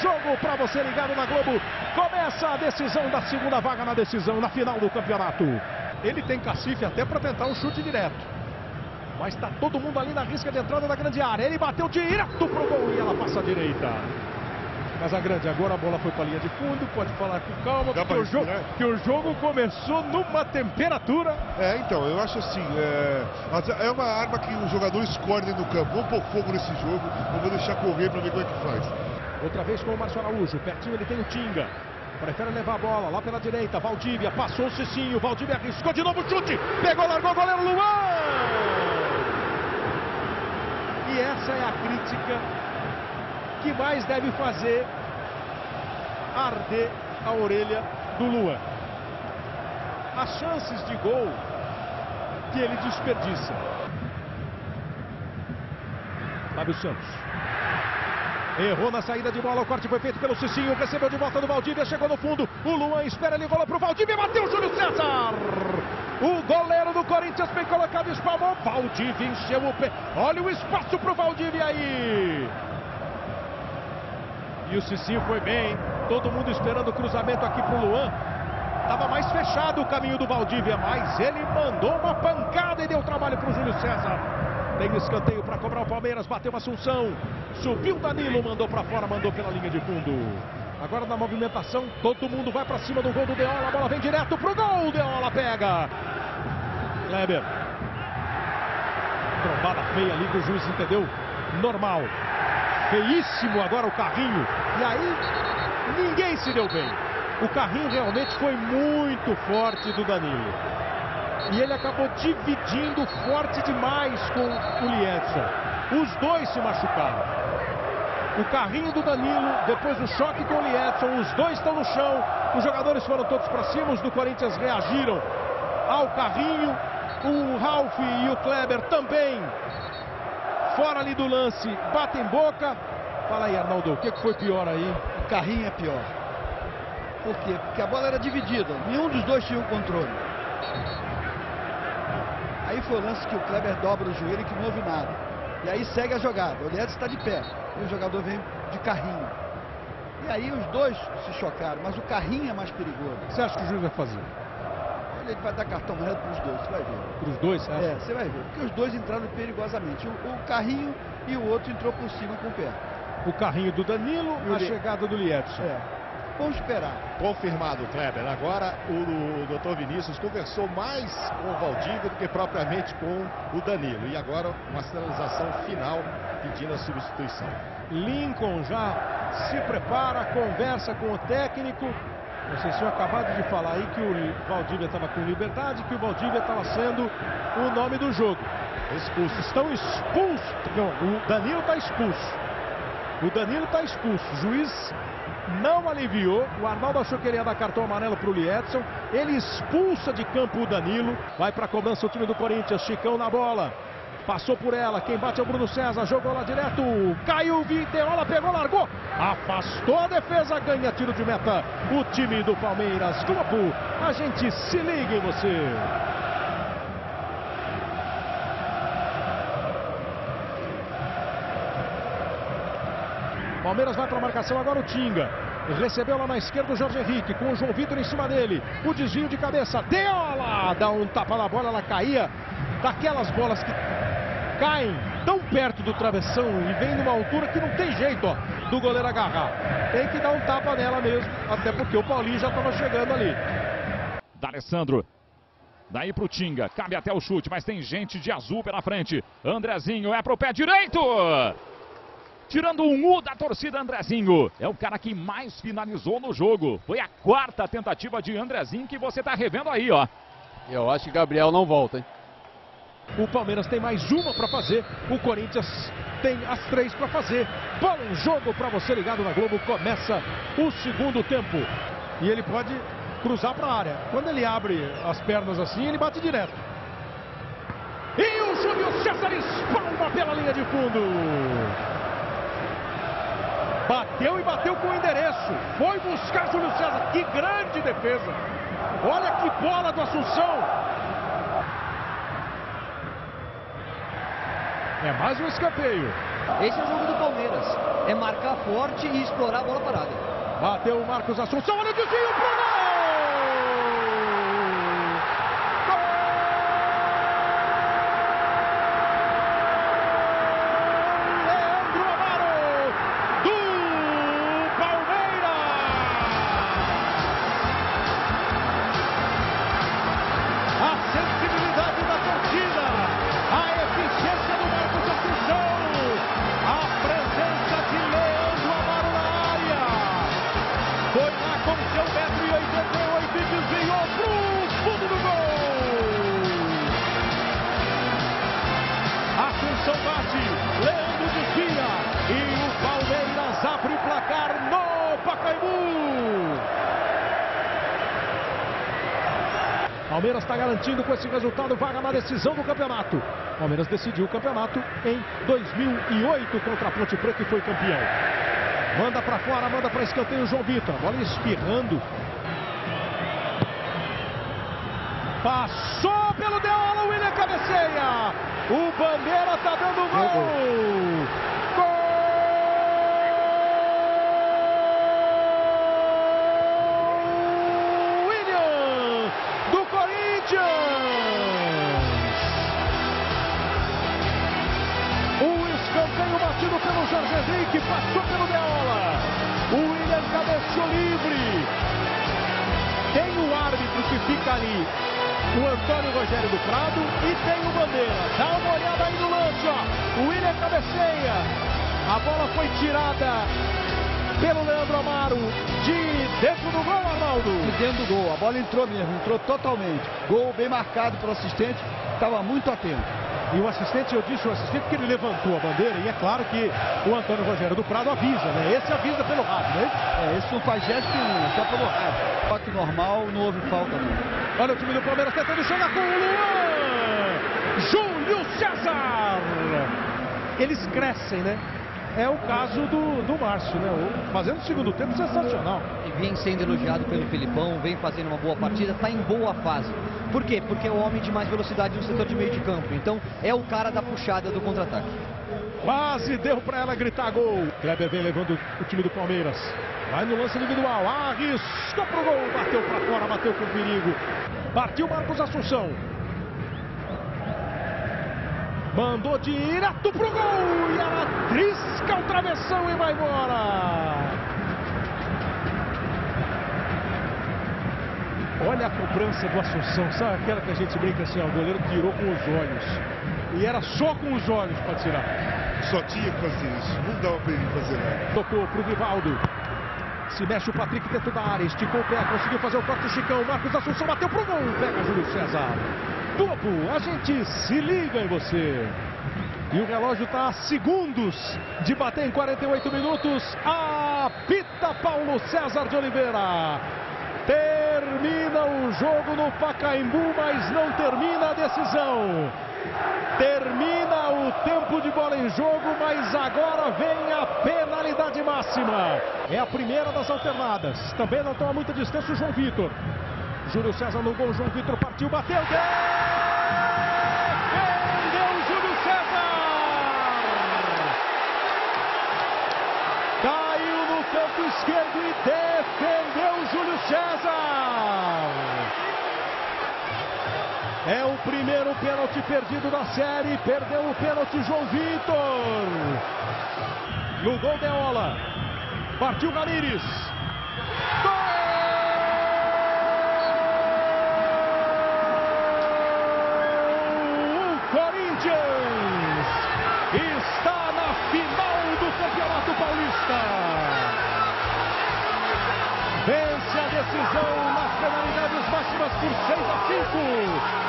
Jogo para você ligado na Globo. Começa a decisão da segunda vaga na decisão, na final do campeonato. Ele tem cacife até para tentar um chute direto. Mas está todo mundo ali na risca de entrada da grande área. Ele bateu direto pro gol e ela passa à direita. Casagrande, agora a bola foi para a linha de fundo, pode falar com calma, porque o, jogo, que o jogo começou numa temperatura. É, então, eu acho assim, é, é uma arma que os jogadores escolhem no campo. Vamos pôr fogo nesse jogo, vamos deixar correr para ver como é que faz. Outra vez com o Márcio Araújo, pertinho ele tem o Tinga. Prefere levar a bola lá pela direita, Valdívia, passou o Cicinho, Valdívia arriscou de novo o chute, pegou, largou o goleiro Luan! E essa é a crítica que mais deve fazer arder a orelha do Luan. As chances de gol que ele desperdiça. Fábio Santos. Errou na saída de bola, o corte foi feito pelo Cicinho, recebeu de volta do Valdívia, chegou no fundo, o Luan espera, ele rola pro Valdívia, bateu o Júlio César! O goleiro do Corinthians bem colocado, espalmou, Valdívia encheu o pé, olha o espaço pro Valdívia aí! E o Cicinho foi bem, todo mundo esperando o cruzamento aqui pro Luan. Tava mais fechado o caminho do Valdívia, mas ele mandou uma pancada e deu trabalho pro Júlio César. Tem escanteio para cobrar o Palmeiras, bateu Assunção. Subiu Danilo, mandou para fora, mandou pela linha de fundo. Agora na movimentação, todo mundo vai para cima do gol do Deola. A bola vem direto pro gol. Deola pega. Kleber. Trombada feia ali que o juiz entendeu. Normal. Feíssimo agora o carrinho. E aí ninguém se deu bem. O carrinho realmente foi muito forte do Danilo. E ele acabou dividindo forte demais com o Liedson. Os dois se machucaram. O carrinho do Danilo, depois do choque com o Liedson, os dois estão no chão. Os jogadores foram todos para cima, os do Corinthians reagiram ao carrinho. O Ralf e o Kleber também fora ali do lance, batem boca. Fala aí, Arnaldo, o que foi pior aí? O carrinho é pior. Por quê? Porque a bola era dividida, nenhum dos dois tinha o controle. Aí foi o lance que o Kleber dobra o joelho e que não houve nada. E aí segue a jogada. O Edson está de pé e o jogador vem de carrinho. E aí os dois se chocaram, mas o carrinho é mais perigoso. Você acha que o juiz vai fazer? ele vai dar cartão amarelo para os dois, você vai ver. Para os dois, certo? É, você vai ver. Porque os dois entraram perigosamente. O, o, carrinho e o outro entrou por cima com o pé. O carrinho do Danilo e a chegada do Lietson. É. Vamos esperar. Confirmado, Kleber. Agora o, o doutor Vinícius conversou mais com o Valdívia do que propriamente com o Danilo. E agora uma sinalização final pedindo a substituição. Lincoln já se prepara, conversa com o técnico. Vocês tinham acabado de falar aí que o Valdívia estava com liberdade, que o Valdívia estava sendo o nome do jogo. Expulso. Estão expulsos. Não, o Danilo está expulso. O Danilo está expulso. O juiz não aliviou. O Arnaldo achou que ele ia dar cartão amarelo para o Liedson. Ele expulsa de campo o Danilo. Vai para a cobrança o time do Corinthians. Chicão na bola. Passou por ela, quem bate é o Bruno César, jogou lá direto, caiu, Viteola pegou, largou, afastou a defesa, ganha tiro de meta. O time do Palmeiras, Globo, a gente se liga em você. Palmeiras vai para a marcação agora o Tinga. Recebeu lá na esquerda o Jorge Henrique, com o João Vitor em cima dele. O desvio de cabeça. Deola! Dá um tapa na bola, ela caía. Daquelas bolas que caem tão perto do travessão e vem numa altura que não tem jeito ó, do goleiro agarrar. Tem que dar um tapa nela mesmo, até porque o Paulinho já estava chegando ali. D'Alessandro. Daí pro Tinga, cabe até o chute, mas tem gente de azul pela frente. Andrezinho é pro pé direito. Tirando um U da torcida, Andrezinho. É o cara que mais finalizou no jogo. Foi a quarta tentativa de Andrezinho que você tá revendo aí, ó. Eu acho que Gabriel não volta, hein? O Palmeiras tem mais uma para fazer. O Corinthians tem as três para fazer. Bola em jogo para você ligado na Globo. Começa o segundo tempo. E ele pode cruzar para a área. Quando ele abre as pernas assim, ele bate direto. E o Júlio César espalma pela linha de fundo. Bateu e bateu com o endereço. Foi buscar Júlio César. Que grande defesa. Olha que bola do Assunção. É mais um escanteio. Esse é o jogo do Palmeiras. É marcar forte e explorar a bola parada. Bateu o Marcos Assunção, olha o desvio pro lá com seu 1,88m e desviou pro fundo do gol. Assunção bate, Leandro desvia e o Palmeiras abre o placar no Pacaembu. Palmeiras está garantindo com esse resultado vaga na decisão do campeonato. Palmeiras decidiu o campeonato em 2008 contra a Ponte Preta e foi campeão. Manda para fora, manda para escanteio o João Vitor. Bola espirrando. Passou pelo Deola, o William cabeceia. O Bandeira tá dando gol. Batido pelo Jorge Henrique, passou pelo Deola. O William cabeceou livre. Tem o árbitro que fica ali, o Antônio Rogério do Prado, e tem o Bandeira. Dá uma olhada aí no lance, ó. O William cabeceia. A bola foi tirada pelo Leandro Amaro de dentro do gol, Arnaldo. E dentro do gol. A bola entrou mesmo, entrou totalmente. Gol bem marcado pelo assistente, estava muito atento. E o assistente, eu disse o assistente porque ele levantou a bandeira e é claro que o Antônio Rogério do Prado avisa, né? Esse avisa pelo rádio, né? É, esse não faz gesto nenhum, é só pelo rádio. Toque normal, não houve falta não. Olha o time do Palmeiras tentando jogar com o Luan! Júlio César! Eles crescem, né? É o caso do, do Márcio, né? O- Fazendo o segundo tempo sensacional. E vem sendo elogiado pelo Filipão, vem fazendo uma boa partida, está em boa fase. Por quê? Porque é o homem de mais velocidade no setor de meio de campo. Então é o cara da puxada do contra-ataque. Quase deu pra ela gritar gol. Kleber vem levando o time do Palmeiras. Vai no lance individual. Arriscou pro gol. Bateu pra fora, bateu com perigo. Partiu Marcos Assunção. Mandou direto pro gol. E ela trisca o travessão e vai embora. Olha a cobrança do Assunção. Sabe aquela que a gente brinca assim, ó, o goleiro tirou com os olhos. E era só com os olhos para tirar. Só tinha que fazer isso. Não dava pra ele fazer nada. Tocou pro Rivaldo. Se mexe o Patrick dentro da área. Esticou o pé, conseguiu fazer o toque do Chicão. Marcos Assunção bateu pro gol. Pega Júlio César. Globo, a gente se liga em você. E o relógio está a segundos de bater em 48 minutos. Apita Paulo César de Oliveira. Termina o jogo no Pacaembu, mas não termina a decisão. Termina o tempo de bola em jogo, mas agora vem a penalidade máxima. É a primeira das alternadas. Também não toma muita distância o João Vitor. Júlio César no gol, João Vitor partiu, bateu, defendeu Júlio César! Caiu no canto esquerdo e defendeu Júlio César! É o primeiro pênalti perdido da série. Perdeu o pênalti João Vitor. No gol Deola. Partiu Ramires. Gol! O Corinthians decisão nas penalidades máximas por 6 a 5.